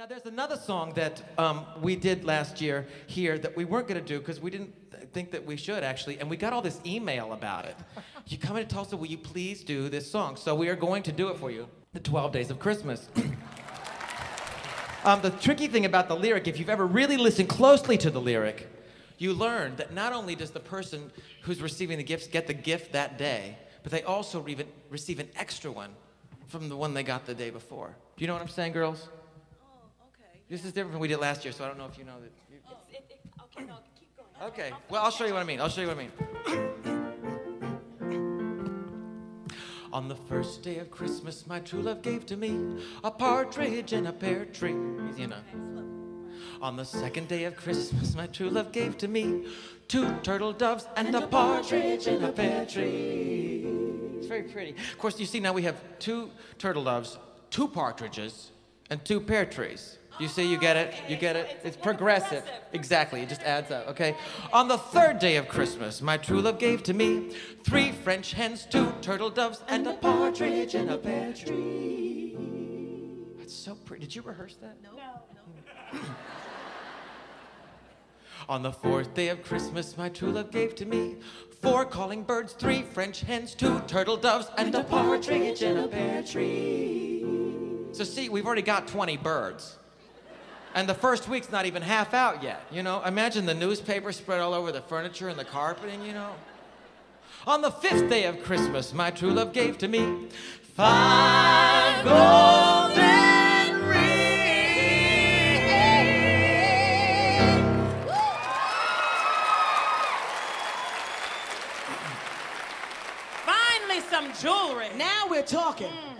Now, there's another song that um, we did last year here that we weren't going to do because we didn't th- think that we should actually, and we got all this email about it. You come to Tulsa, will you please do this song? So we are going to do it for you. The 12 Days of Christmas. um, the tricky thing about the lyric, if you've ever really listened closely to the lyric, you learn that not only does the person who's receiving the gifts get the gift that day, but they also re- receive an extra one from the one they got the day before. Do you know what I'm saying, girls? This is different than we did last year, so I don't know if you know that. you- It's, it, it, okay, no, keep going. Okay, well, I'll show you what I mean. I'll show you what I mean. On the first day of Christmas, my true love gave to me a partridge in a pear tree. Easy enough. On the second day of Christmas, my true love gave to me two turtle doves and a partridge in a pear tree. It's very pretty. Of course, you see now we have two turtle doves, two partridges, and two pear trees. You see, you get it? You get it? It's progressive. Exactly, it just adds up, okay? On the third day of Christmas, my true love gave to me three French hens, two turtle doves, and a partridge in a pear tree. That's so pretty. Did you rehearse that? No, no. On the fourth day of Christmas, my true love gave to me four calling birds, three French hens, two turtle doves, and a partridge in a pear tree. So, see, we've already got 20 birds. And the first week's not even half out yet, you know? Imagine the newspaper spread all over the furniture and the carpeting, you know? On the fifth day of Christmas, my true love gave to me five golden rings. Finally, some jewelry. Now we're talking. Mm.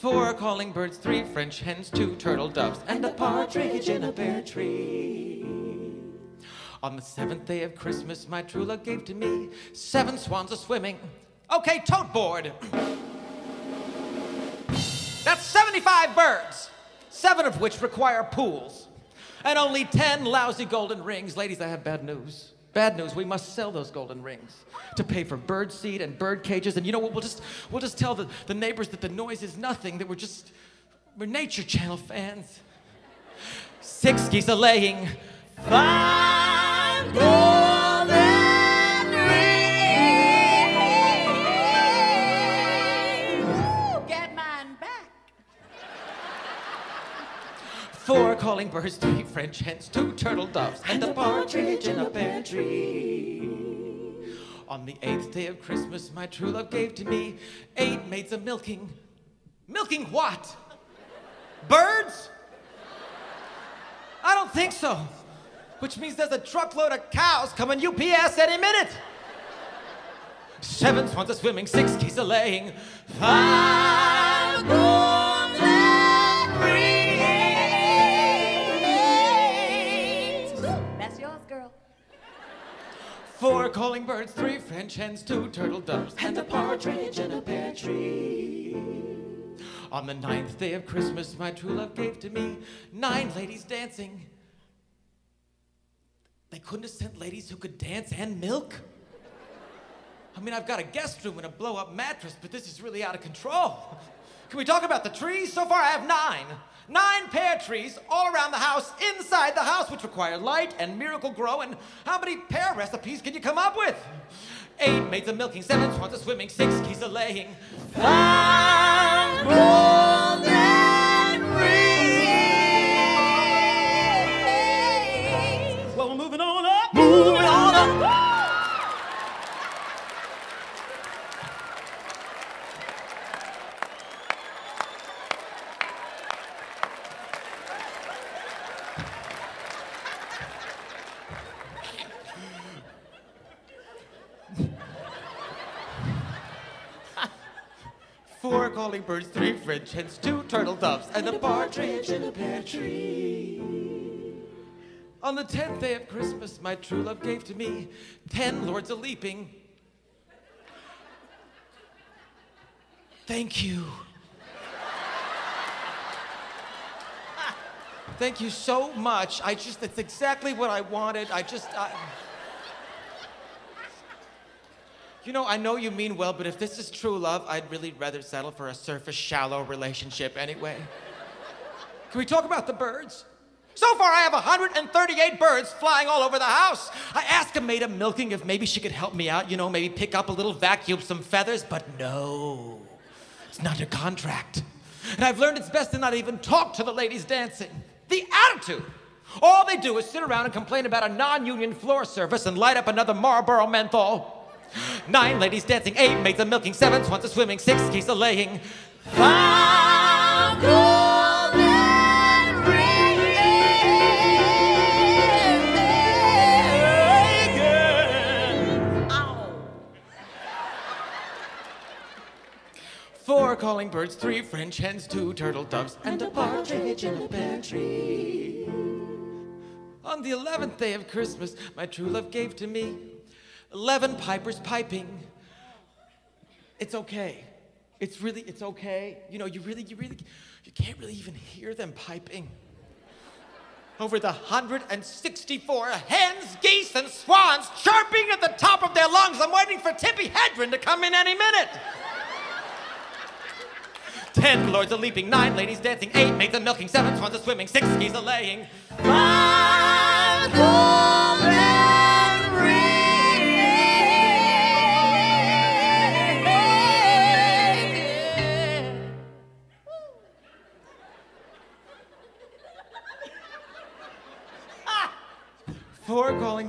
Four calling birds, three French hens, two turtle doves, and a partridge in a pear tree. On the seventh day of Christmas, my true love gave to me seven swans a swimming. Okay, tote board. That's 75 birds, seven of which require pools, and only 10 lousy golden rings. Ladies, I have bad news. Bad news, we must sell those golden rings to pay for bird seed and bird cages. And you know what? We'll just, we'll just tell the, the neighbors that the noise is nothing, that we're just, we're Nature Channel fans. Six geese a laying, five golden calling birds, three French hens, two turtle doves, and a partridge in a pear tree. On the eighth day of Christmas, my true love gave to me eight maids a milking. Milking what? Birds? I don't think so. Which means there's a truckload of cows coming UPS any minute. Seven swans a swimming, six geese a laying, five Four calling birds, three French hens, two turtle doves, and a partridge in a pear tree. On the ninth day of Christmas, my true love gave to me nine ladies dancing. They couldn't have sent ladies who could dance and milk? I mean, I've got a guest room and a blow up mattress, but this is really out of control. Can we talk about the trees? So far, I have nine. Nine pear trees all around the house, inside the house, which require light and Miracle-Gro. And how many pear recipes can you come up with? Eight maids a milking, seven swans a swimming, six geese a laying, five Four calling birds, three French hens, two turtle doves, and a partridge in a pear tree. On the tenth day of Christmas, my true love gave to me ten lords a leaping. Thank you. Thank you so much. I just, that's exactly what I wanted. I just, I... You know, I know you mean well, but if this is true love, I'd really rather settle for a surface, shallow relationship anyway. Can we talk about the birds? So far, I have 138 birds flying all over the house. I asked a maid of milking if maybe she could help me out, you know, maybe pick up a little vacuum, some feathers, but no. It's not a contract. And I've learned it's best to not even talk to the ladies dancing. The attitude. All they do is sit around and complain about a non union floor service and light up another Marlboro menthol. Nine ladies dancing, eight maids of milking, seven swans a swimming, six geese a laying. Five golden. Four calling birds, three French hens, two turtle doves, and a partridge in a pear tree. On the eleventh day of Christmas, my true love gave to me eleven pipers piping. It's okay. It's really, it's okay. You know, you really, you really, you can't really even hear them piping. Over the 164 hens, geese, and swans chirping at the top of their lungs. I'm waiting for Tippi Hedren to come in any minute. Ten lords a leaping, nine ladies dancing, eight maids a milking, seven swans a swimming, six geese a laying. Five golden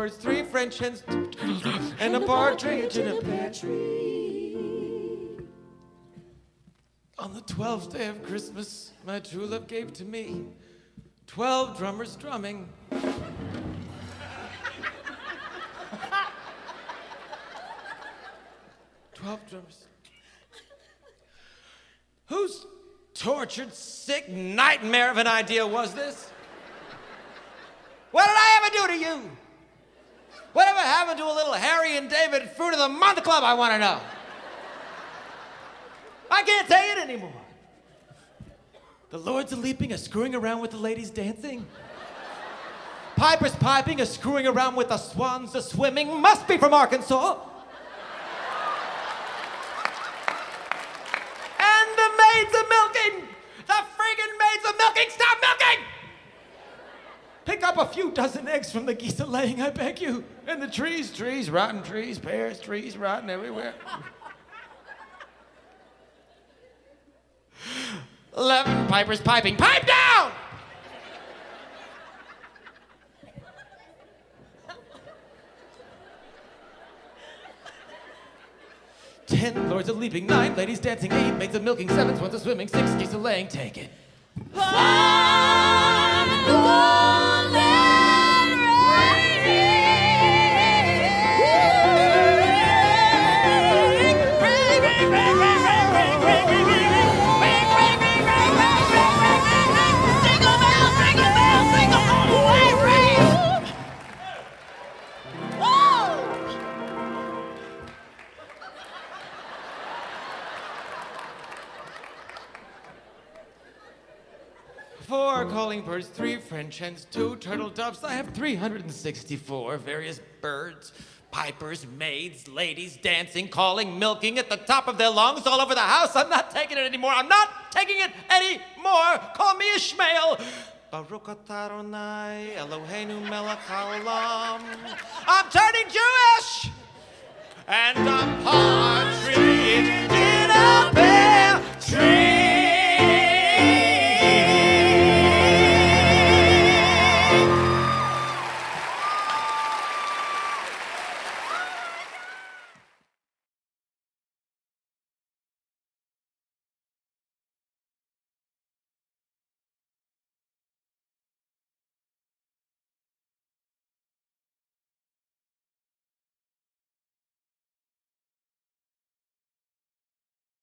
birds, three French hens, and a partridge in a pear tree. On the twelfth day of Christmas, my true love gave to me twelve drummers drumming. Twelve drummers. Whose tortured, sick nightmare of an idea was this? What did I ever do to you? Whatever happened to a little Harry and David Fruit of the Month Club, I want to know? I can't take it anymore. The lords are leaping, are screwing around with the ladies dancing. Pipers piping, are screwing around with the swans, are swimming, must be from Arkansas. And the maids are milking! The friggin' maids are milking! Stop milking! Pick up a few dozen eggs from the geese are laying, I beg you. And the trees, trees, rotten trees, pears, trees, rotten everywhere. Eleven pipers piping. Pipe down! Ten lords are leaping, nine ladies dancing, eight maids of milking, seven swans are swimming, six geese are laying. Take it. Four calling birds, three French hens, two turtle doves. I have 364 various birds, pipers, maids, ladies dancing, calling, milking at the top of their lungs all over the house. I'm not taking it anymore. I'm not taking it anymore. Call me Ishmael. Baruch atah Adonai Eloheinu melech. I'm turning Jewish. And a partridge